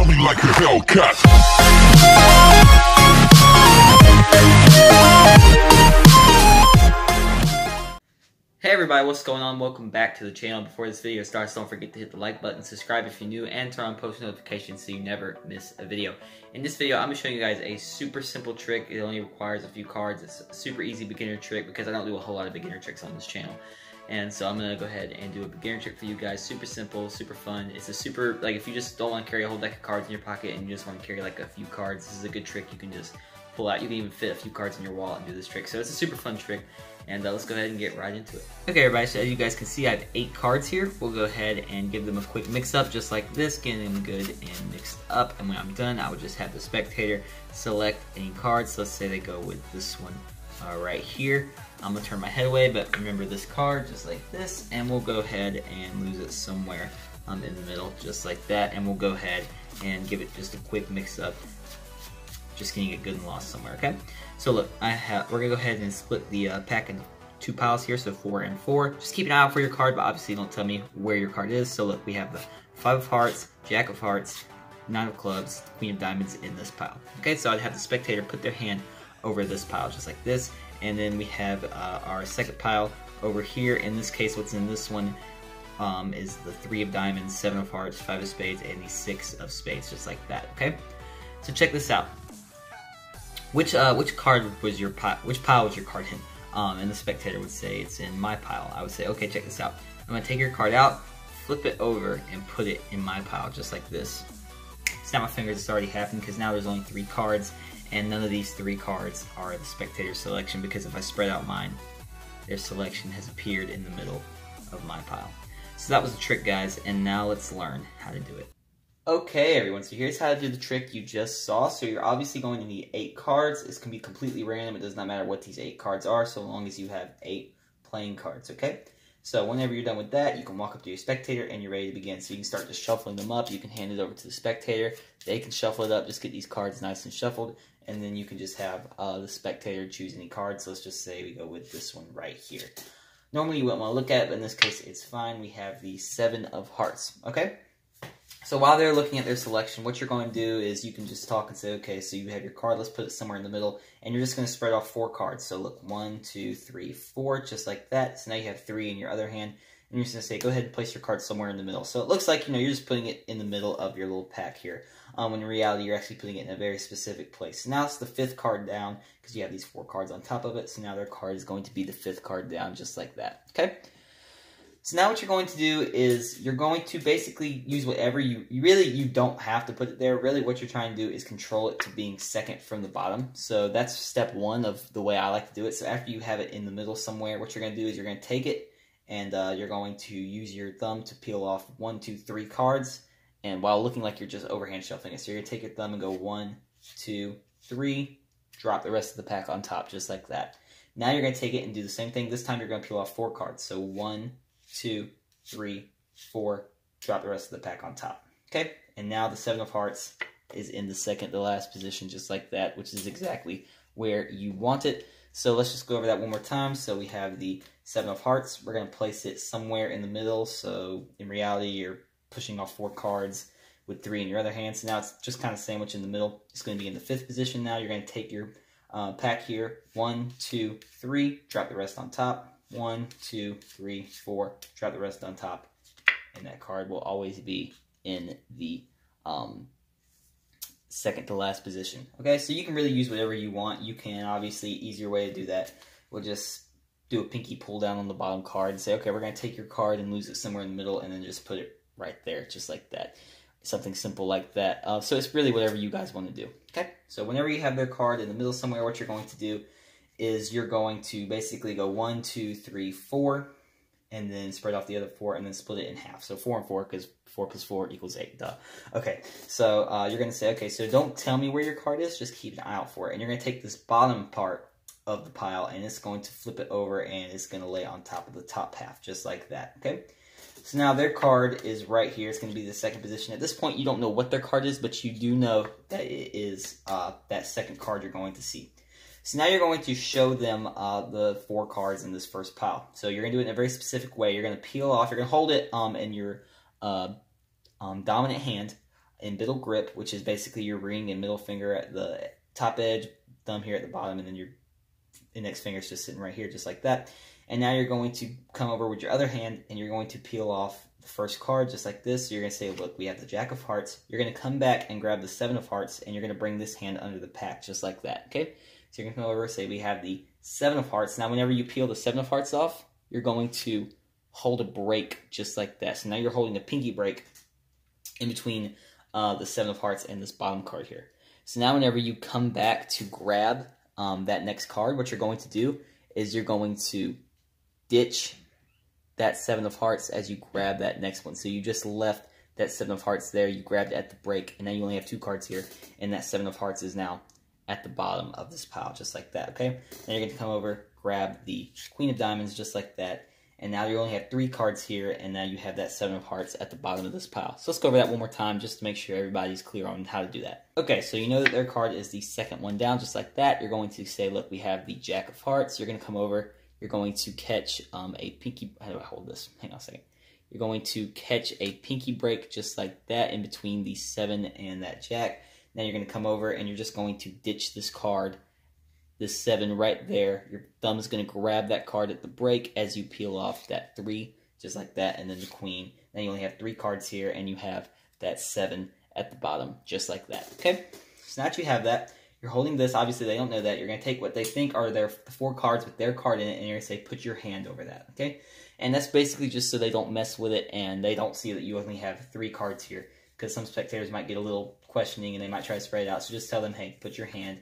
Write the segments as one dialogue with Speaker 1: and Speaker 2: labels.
Speaker 1: Smell me like a Hellcat.
Speaker 2: Hey everybody, what's going on? Welcome back to the channel. Before this video starts, don't forget to hit the like button, subscribe if you're new, and turn on post notifications so you never miss a video. In this video, I'm going to show you guys a super simple trick. It only requires a few cards. It's a super easy beginner trick because I don't do a whole lot of beginner tricks on this channel. And so I'm to go ahead and do a beginner trick for you guys. Super simple, super fun. It's a super, like if you just don't want to carry a whole deck of cards in your pocket and you just want to carry like a few cards, this is a good trick you can just pull out. You can even fit a few cards in your wallet and do this trick. So it's a super fun trick and uh, let's go ahead and get right into it. Okay everybody, so as you guys can see I have eight cards here. We'll go ahead and give them a quick mix up just like this, getting them good and mixed up. And when I'm done, I would just have the spectator select any cards. So let's say they go with this one uh, right here. I'm gonna turn my head away, but remember this card just like this, and we'll go ahead and lose it somewhere um, in the middle, just like that. And we'll go ahead and give it just a quick mix up just getting it good and lost somewhere, okay? So look, I have, we're gonna go ahead and split the uh, pack into two piles here, so four and four. Just keep an eye out for your card, but obviously don't tell me where your card is. So look, we have the five of hearts, jack of hearts, nine of clubs, queen of diamonds in this pile. Okay, so I'd have the spectator put their hand over this pile, just like this. And then we have uh, our second pile over here. In this case, what's in this one um, is the three of diamonds, seven of hearts, five of spades, and the six of spades, just like that, okay? So check this out. Which uh, which card was your pile? Which pile was your card in? Um, and the spectator would say it's in my pile. I would say, okay, check this out. I'm gonna take your card out, flip it over, and put it in my pile, just like this. Snap my fingers, it's already happened because now there's only three cards, and none of these three cards are the spectator selection because if I spread out mine, their selection has appeared in the middle of my pile. So that was the trick, guys, and now let's learn how to do it. Okay, everyone, so here's how to do the trick you just saw. So you're obviously going to need eight cards. It's can be completely random. It does not matter what these eight cards are, so long as you have eight playing cards, okay? So whenever you're done with that, you can walk up to your spectator and you're ready to begin. So you can start just shuffling them up. You can hand it over to the spectator. They can shuffle it up. Just get these cards nice and shuffled. And then you can just have uh, the spectator choose any card. So let's just say we go with this one right here. Normally you wouldn't want to look at it, but in this case it's fine. We have the Seven of Hearts, okay? So while they're looking at their selection, what you're going to do is you can just talk and say, okay, so you have your card, let's put it somewhere in the middle, and you're just going to spread off four cards. So look, one, two, three, four, just like that. So now you have three in your other hand, and you're just going to say, go ahead and place your card somewhere in the middle. So it looks like, you know, you're just putting it in the middle of your little pack here, um, when in reality you're actually putting it in a very specific place. So now it's the fifth card down, because you have these four cards on top of it, so now their card is going to be the fifth card down, just like that, okay? So now what you're going to do is you're going to basically use whatever you, you really, you don't have to put it there. Really what you're trying to do is control it to being second from the bottom. So that's step one of the way I like to do it. So after you have it in the middle somewhere, what you're going to do is you're going to take it and uh, you're going to use your thumb to peel off one, two, three cards. And while looking like you're just overhand shuffling it. So you're to take your thumb and go one, two, three, drop the rest of the pack on top just like that. Now you're to take it and do the same thing. This time you're to peel off four cards. So one, two, three, four, drop the rest of the pack on top. Okay, and now the seven of hearts is in the second to last position, just like that, which is exactly where you want it. So let's just go over that one more time. So we have the seven of hearts. We're going to place it somewhere in the middle. So in reality, you're pushing off four cards with three in your other hand. So now it's just kind of sandwiched in the middle. It's going to be in the fifth position now. You're going to take your uh, pack here. One, two, three. Drop the rest on top one, two, three, four. Drop the rest on top, and that card will always be in the um, second to last position. Okay, so you can really use whatever you want. You can obviously easier way to do that. We'll just do a pinky pull down on the bottom card and say, okay, we're gonna take your card and lose it somewhere in the middle, and then just put it right there, just like that. Something simple like that. Uh, so it's really whatever you guys want to do. Okay, so whenever you have their card in the middle somewhere, what you're going to do is you're going to basically go one, two, three, four, and then spread off the other four, and then split it in half. So four and four, because four plus four equals eight, duh. Okay, so uh, you're going to say, okay, so don't tell me where your card is, just keep an eye out for it. And you're going to take this bottom part of the pile, and it's going to flip it over, and it's going to lay on top of the top half, just like that, okay? So now their card is right here. It's going to be the second position. At this point, you don't know what their card is, but you do know that it is uh, that second card you're going to see. So now you're going to show them uh, the four cards in this first pile. So you're going to do it in a very specific way. You're going to peel off. You're going to hold it um, in your uh, um, dominant hand, in Biddle grip, which is basically your ring and middle finger at the top edge, thumb here at the bottom, and then your index finger is just sitting right here, just like that. And now you're going to come over with your other hand and you're going to peel off the first card just like this. So you're going to say, look, we have the Jack of Hearts. You're going to come back and grab the Seven of Hearts and you're going to bring this hand under the pack just like that, okay? So you're going to come over, say we have the Seven of Hearts. Now whenever you peel the Seven of Hearts off, you're going to hold a break just like that. So now you're holding a pinky break in between uh, the Seven of Hearts and this bottom card here. So now whenever you come back to grab um, that next card, what you're going to do is you're going to ditch that seven of hearts as you grab that next one. So you just left that seven of hearts there. You grabbed at the break, and now you only have two cards here, and that seven of hearts is now at the bottom of this pile, just like that, okay? Then you're to come over, grab the queen of diamonds, just like that, and now you only have three cards here, and now you have that seven of hearts at the bottom of this pile. So let's go over that one more time just to make sure everybody's clear on how to do that. Okay, so you know that their card is the second one down, just like that. You're going to say, look, we have the jack of hearts. You're going to come over, you're going to catch um, a pinky. How do I hold this? Hang on a second. You're going to catch a pinky break just like that in between the seven and that jack. Now you're going to come over and you're just going to ditch this card, this seven right there. Your thumb is going to grab that card at the break as you peel off that three, just like that, and then the queen. Then you only have three cards here, and you have that seven at the bottom, just like that. Okay, so now that you have that, you're holding this. Obviously, they don't know that. You're going to take what they think are their four cards with their card in it, and you're going to say, put your hand over that, okay? And that's basically just so they don't mess with it and they don't see that you only have three cards here. Because some spectators might get a little questioning and they might try to spread it out. So just tell them, hey, put your hand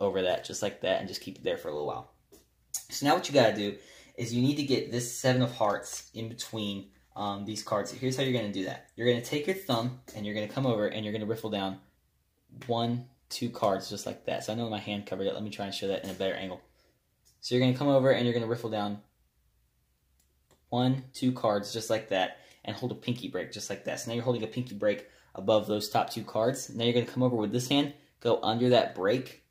Speaker 2: over that, just like that, and just keep it there for a little while. So now what you got to do is you need to get this seven of hearts in between um, these cards. Here's how you're going to do that. You're going to take your thumb and you're going to come over and you're going to riffle down one, two cards just like that. So I know my hand covered it. Let me try and show that in a better angle. So you're going to come over and you're going to riffle down one, two cards just like that and hold a pinky break just like that. So now you're holding a pinky break above those top two cards. Now you're going to come over with this hand, go under that break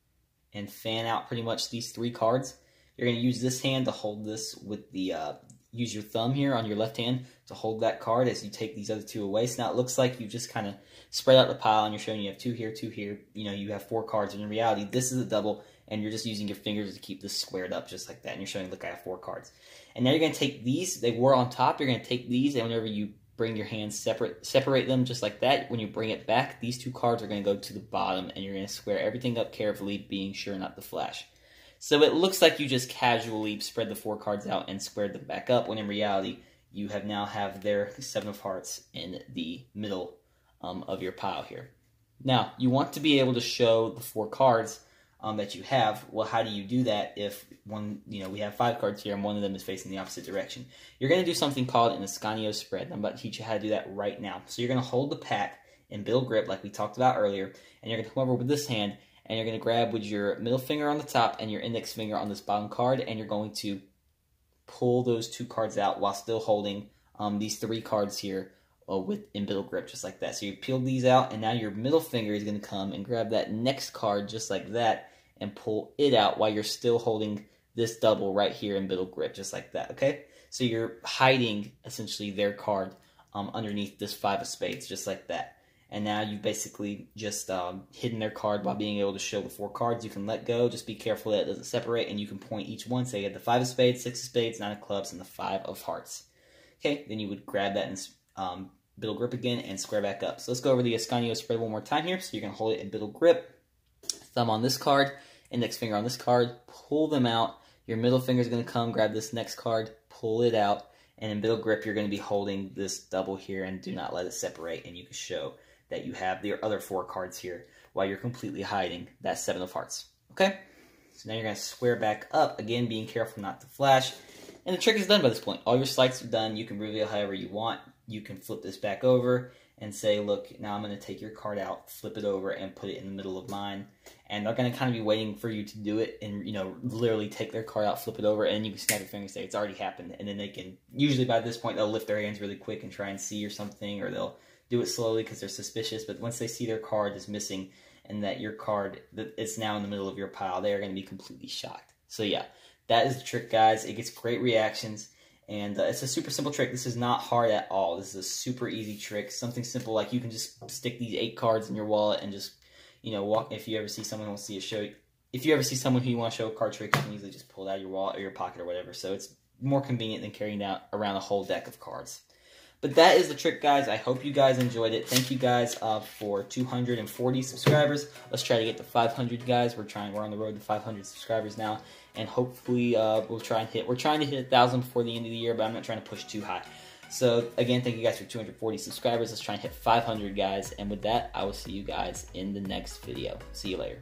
Speaker 2: and fan out pretty much these three cards. You're going to use this hand to hold this with the, uh, use your thumb here on your left hand to hold that card as you take these other two away. So now it looks like you just kind of spread out the pile and you're showing you have two here, two here. You know, you have four cards. And in reality, this is a double and you're just using your fingers to keep this squared up just like that. And you're showing, look, I have four cards. And now you're going to take these, they were on top. You're going to take these and whenever you bring your hands separate, separate them just like that. When you bring it back, these two cards are going to go to the bottom and you're going to square everything up carefully, being sure not to flash. So it looks like you just casually spread the four cards out and squared them back up, when in reality, you have now have their seven of hearts in the middle um, of your pile here. Now, you want to be able to show the four cards um, that you have. Well, how do you do that if one, you know, we have five cards here and one of them is facing the opposite direction? You're going to do something called an Ascanio spread. I'm about to teach you how to do that right now. So you're going to hold the pack in Biddle grip like we talked about earlier, and you're going to come over with this hand and you're going to grab with your middle finger on the top and your index finger on this bottom card, and you're going to pull those two cards out while still holding um, these three cards here uh, with in Biddle grip, just like that. So you peel these out, and now your middle finger is going to come and grab that next card just like that and pull it out while you're still holding this double right here in Biddle grip, just like that, okay? So you're hiding, essentially, their card um, underneath this five of spades, just like that and now you've basically just um, hidden their card by being able to show the four cards. You can let go, just be careful that it doesn't separate, and you can point each one. Say you had the five of spades, six of spades, nine of clubs, and the five of hearts. Okay, then you would grab that and um, Biddle grip again and square back up. So let's go over the Ascanio spread one more time here. So you're going to hold it in Biddle grip, thumb on this card, index finger on this card, pull them out. Your middle finger is going to come, grab this next card, pull it out, and in Biddle grip, you're going to be holding this double here and do not let it separate, and you can show that you have the other four cards here while you're completely hiding that seven of hearts. Okay? So now you're going to square back up, again being careful not to flash. And the trick is done by this point. All your slides are done. You can reveal however you want. You can flip this back over and say, look, now I'm going to take your card out, flip it over, and put it in the middle of mine. And they're going to kind of be waiting for you to do it and, you know, literally take their card out, flip it over, and you can snap your finger and say, it's already happened. And then they can, usually by this point, they'll lift their hands really quick and try and see or something, or they'll do it slowly because they're suspicious. But once they see their card is missing and that your card is now in the middle of your pile, they are going to be completely shocked. So yeah, that is the trick, guys. It gets great reactions. And uh, it's a super simple trick. This is not hard at all. This is a super easy trick. Something simple like you can just stick these eight cards in your wallet and just, you know, walk. If you ever see someone who wants to see a show, if you ever see someone who you want to show a card trick, you can easily just pull it out of your wallet or your pocket or whatever. So it's more convenient than carrying out around a whole deck of cards. But that is the trick, guys. I hope you guys enjoyed it. Thank you guys uh, for 240 subscribers. Let's try to get to 500, guys. We're trying. We're on the road to 500 subscribers now, and hopefully uh, we'll try and hit. We're trying to hit a thousand before the end of the year, but I'm not trying to push too high. So again, thank you guys for 240 subscribers. Let's try and hit 500, guys. And with that, I will see you guys in the next video. See you later.